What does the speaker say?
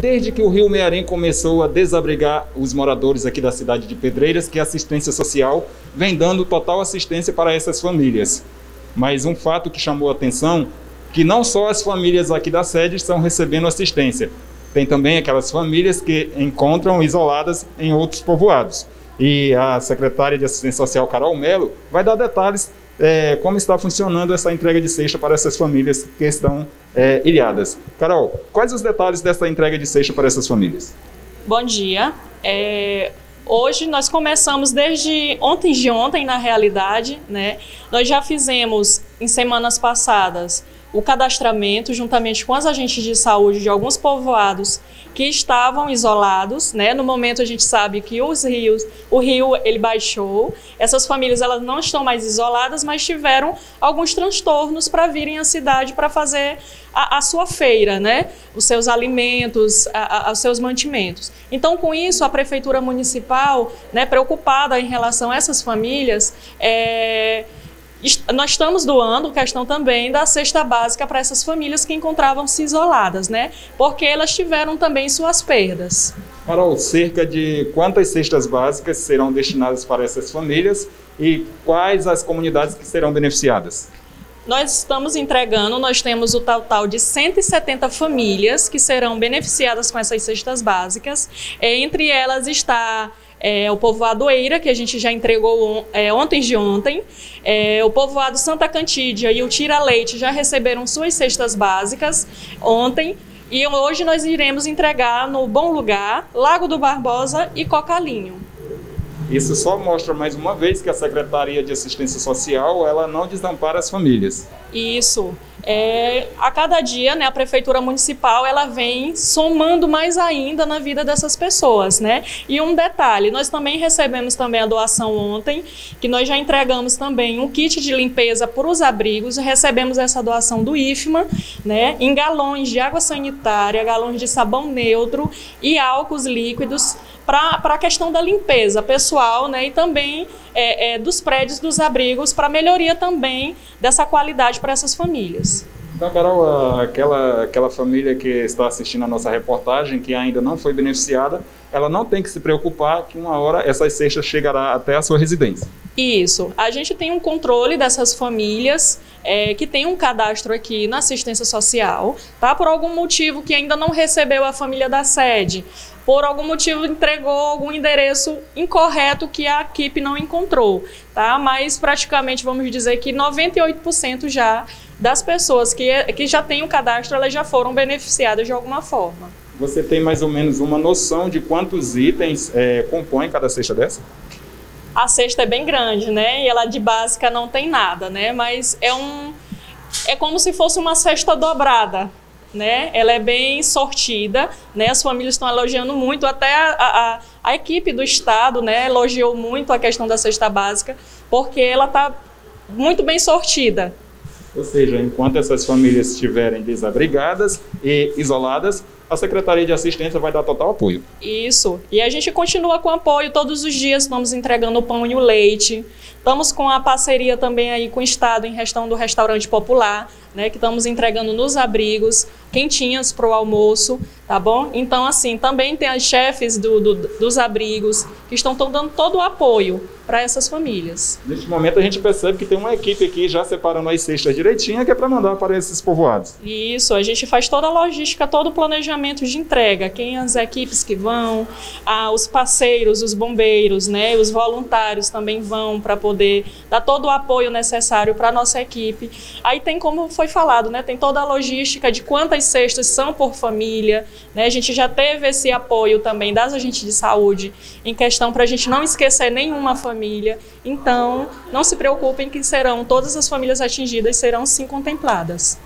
desde que o Rio Mearim começou a desabrigar os moradores aqui da cidade de Pedreiras, que a assistência social vem dando total assistência para essas famílias. Mas um fato que chamou a atenção, que não só as famílias aqui da sede estão recebendo assistência, tem também aquelas famílias que encontram isoladas em outros povoados. E a secretária de Assistência Social, Carol Melo, vai dar detalhes é, como está funcionando essa entrega de cesta para essas famílias que estão é, ilhadas. Carol, quais os detalhes dessa entrega de cesta para essas famílias? Bom dia. É, hoje nós começamos desde ontem de ontem, na realidade, né? Nós já fizemos em semanas passadas o cadastramento juntamente com as agentes de saúde de alguns povoados que estavam isolados, né? No momento a gente sabe que os rios, o rio ele baixou. Essas famílias elas não estão mais isoladas, mas tiveram alguns transtornos para virem à cidade para fazer a, a, sua feira, né? Os seus alimentos, a, a, os seus mantimentos. Então, com isso, a prefeitura municipal, né, preocupada em relação a essas famílias, é, nós estamos doando questão também da cesta básica para essas famílias que encontravam-se isoladas, né? Porque elas tiveram também suas perdas. Carol, cerca de quantas cestas básicas serão destinadas para essas famílias e quais as comunidades que serão beneficiadas? Nós estamos entregando, nós temos o total de 170 famílias que serão beneficiadas com essas cestas básicas. Entre elas está é, o povoado Eira, que a gente já entregou é, ontem de ontem, é, o povoado Santa Cantídia e o Tira Leite já receberam suas cestas básicas ontem. E hoje nós iremos entregar no Bom Lugar, Lago do Barbosa e Cocalinho. Isso só mostra mais uma vez que a Secretaria de Assistência Social ela não desampara as famílias. Isso. É, a cada dia, né, a prefeitura municipal ela vem somando mais ainda na vida dessas pessoas, né? E um detalhe, nós também recebemos também a doação ontem, que nós já entregamos também um kit de limpeza para os abrigos, recebemos essa doação do IFMA, né, em galões de água sanitária, galões de sabão neutro e álcools líquidos para a questão da limpeza pessoal né, e também é, é, dos prédios dos abrigos para melhoria também dessa qualidade para essas famílias. Então, Carol, aquela, aquela família que está assistindo a nossa reportagem, que ainda não foi beneficiada, ela não tem que se preocupar que uma hora essas cestas chegará até a sua residência. Isso. A gente tem um controle dessas famílias é, que tem um cadastro aqui na assistência social, tá? Por algum motivo que ainda não recebeu a família da sede, por algum motivo entregou algum endereço incorreto que a equipe não encontrou, tá? Mas praticamente vamos dizer que 98% já das pessoas que, que já têm o cadastro, elas já foram beneficiadas de alguma forma. Você tem mais ou menos uma noção de quantos itens é, compõem cada cesta dessa? A cesta é bem grande, né? E ela de básica não tem nada, né? Mas é um é como se fosse uma cesta dobrada, né? Ela é bem sortida, né? As famílias estão elogiando muito, até a, a, a equipe do estado, né? Elogiou muito a questão da cesta básica, porque ela está muito bem sortida. Ou seja, enquanto essas famílias estiverem desabrigadas e isoladas, a Secretaria de Assistência vai dar total apoio. Isso. E a gente continua com apoio todos os dias, estamos entregando o pão e o leite. Estamos com a parceria também aí com o Estado em questão do restaurante popular, né, que estamos entregando nos abrigos, quentinhas para o almoço, tá bom? Então, assim, também tem as chefes do, do, dos abrigos que estão dando todo o apoio para essas famílias. Neste momento a gente percebe que tem uma equipe aqui já separando as cestas direitinho, que é para mandar para esses povoados. Isso, a gente faz toda a logística, todo o planejamento de entrega, quem as equipes que vão, ah, os parceiros, os bombeiros, né, os voluntários também vão para poder dar todo o apoio necessário para a nossa equipe. Aí tem como foi falado, né, tem toda a logística de quantas cestas são por família, né, a gente já teve esse apoio também das agentes de saúde em questão para a gente não esquecer nenhuma família. Então, não se preocupem que serão todas as famílias atingidas serão sim contempladas.